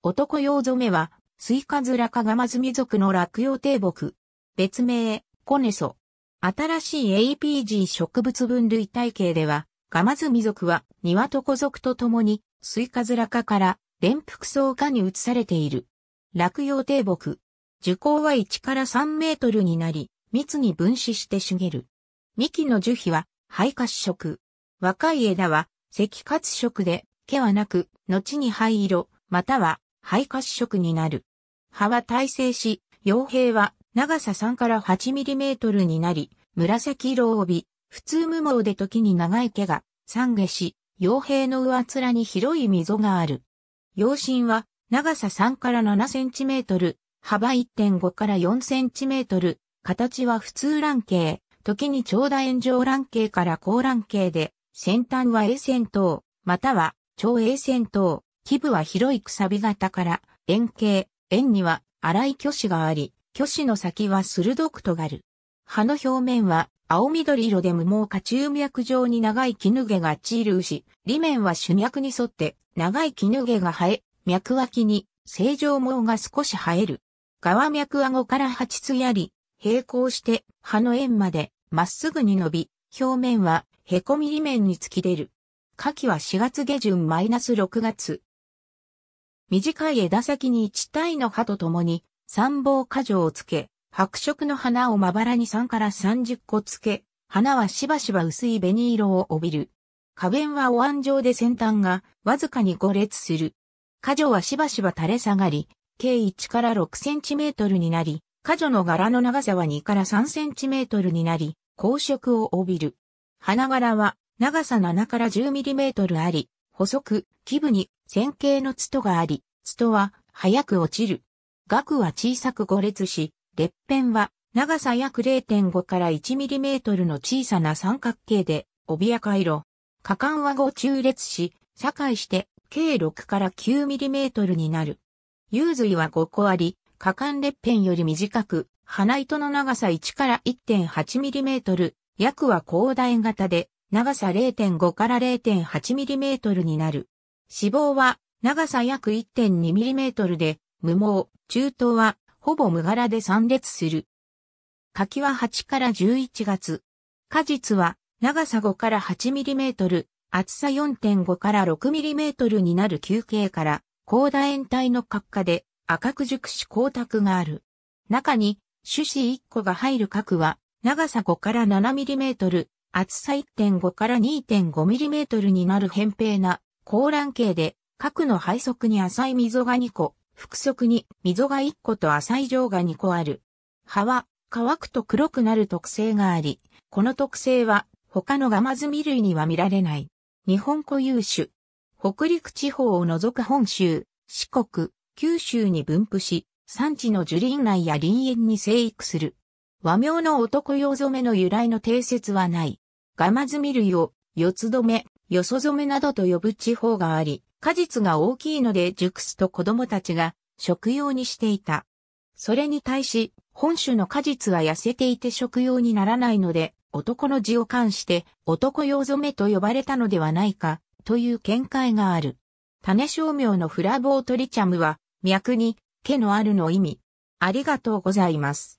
男用染めは、スイカズラカガマズミ族の落葉低木。別名、コネソ。新しい APG 植物分類体系では、ガマズミ族は、ニワトコ族と共に、スイカズラカから連腹層化に移されている。落葉低木。樹高は1から3メートルになり、密に分子して茂る。幹の樹皮は灰褐色。若い枝は赤褐色で毛はなく、後に灰色、または灰褐色になる。葉は耐性し、葉柄は長さ3から8ミリメートルになり、紫色を帯び、普通無毛で時に長い毛が散下し、葉柄の上面に広い溝がある。葉身は長さ3から7センチメートル、幅1.5から4センチメートル、形は普通卵形、時に長楕円状卵形から高卵形で、先端は A 線頭、または超 A 線頭、基部は広いくさび型から円形、円には粗い巨子があり、巨子の先は鋭く尖る。葉の表面は青緑色で無毛か中脈状に長い絹毛がチールし、裏面は主脈に沿って長い絹毛が生え、脈脇に正常毛が少し生える。側脈顎から八つやり、並行して葉の円までまっすぐに伸び、表面はへこみ裏面に突き出る。夏季は4月下旬マイナス6月。短い枝先に一体の葉とともに三棒果状をつけ、白色の花をまばらに3から30個つけ、花はしばしば薄い紅色を帯びる。花弁はお椀状で先端がわずかに五列する。果女はしばしば垂れ下がり、計1から6センチメートルになり、果女の柄の長さは2から3センチメートルになり、光色を帯びる。花柄は長さ7から10ミリメートルあり、細く、基部に線形のツトがあり、ツトは早く落ちる。額は小さく五列し、裂片は長さ約0.5から1ミリメートルの小さな三角形で、帯赤色。果敢は5中列し、境して計6から9ミリメートルになる。幽髄は5個あり、果敢裂片より短く、花糸の長さ1から1.8ミリメートル、約は広大型で、長さ0.5から0.8ミリメートルになる。脂肪は長さ約1.2ミリメートルで、無毛、中東はほぼ無柄で参列する。柿は8から11月。果実は長さ5から8ミリメートル、厚さ4.5から6ミリメートルになる球形から高楕円体の角化で赤く熟し光沢がある。中に種子1個が入る角は長さ5から7ミリメートル、厚さ1.5から2.5ミリメートルになる扁平な高卵形で角の背側に浅い溝が2個、腹側に溝が1個と浅い状が2個ある。葉は乾くと黒くなる特性があり、この特性は他のガマズミ類には見られない。日本固有種。北陸地方を除く本州、四国、九州に分布し、産地の樹林内や林園に生育する。和名の男用染めの由来の定説はない。ガマズミ類を四つ染め、よそ染めなどと呼ぶ地方があり、果実が大きいので熟すと子供たちが食用にしていた。それに対し、本種の果実は痩せていて食用にならないので、男の字を冠して男用染めと呼ばれたのではないか、という見解がある。種商名のフラボートリチャムは、脈に毛のあるの意味。ありがとうございます。